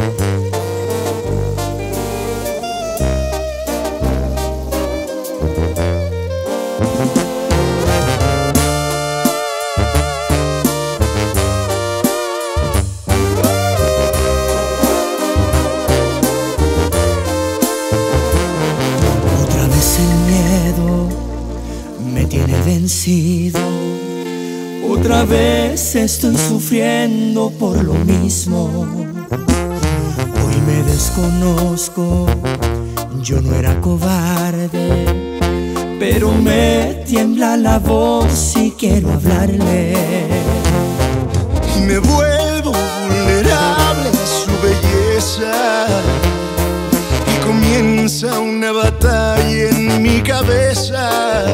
Otra vez el miedo me tiene vencido, otra vez estoy sufriendo por lo mismo. Desconozco, yo no era cobarde, pero me tiembla la voz y quiero hablarle. Me vuelvo vulnerable a su belleza. Y comienza una batalla en mi cabeza.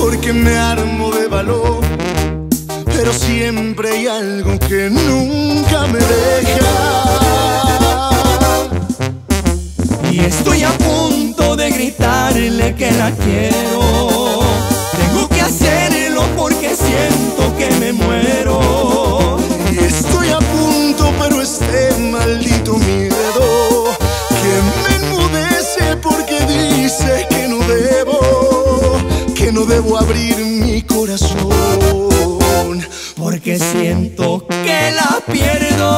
Porque me armo de valor. Pero siempre hay algo que nunca me deja. La quiero. Tengo que hacerlo porque siento que me muero. Y estoy a punto, pero este maldito miedo que me enmudece porque dice que no debo, que no debo abrir mi corazón. Porque siento que la pierdo.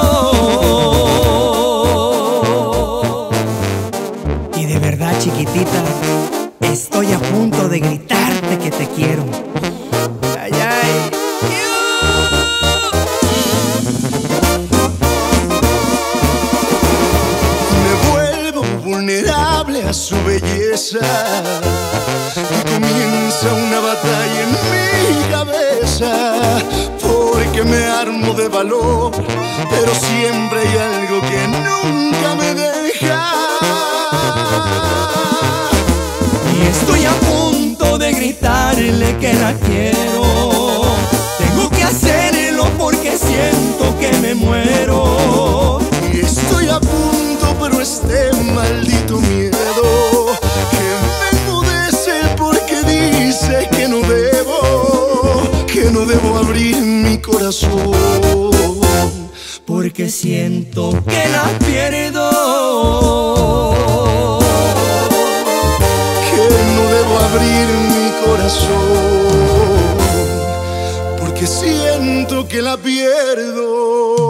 Y de verdad, chiquitita, estoy a punto de gritarte que te quiero. Ay, ay. Me vuelvo vulnerable a su belleza y comienza una batalla en mi cabeza porque me armo de valor, pero siempre hay algo que nunca me deja. Gritarle que la quiero. Tengo que hacerlo porque siento que me muero. Y estoy a punto, pero este maldito miedo que me enmudece porque dice que no debo, que no debo abrir mi corazón. Porque siento que la pierdo. Porque siento que la pierdo.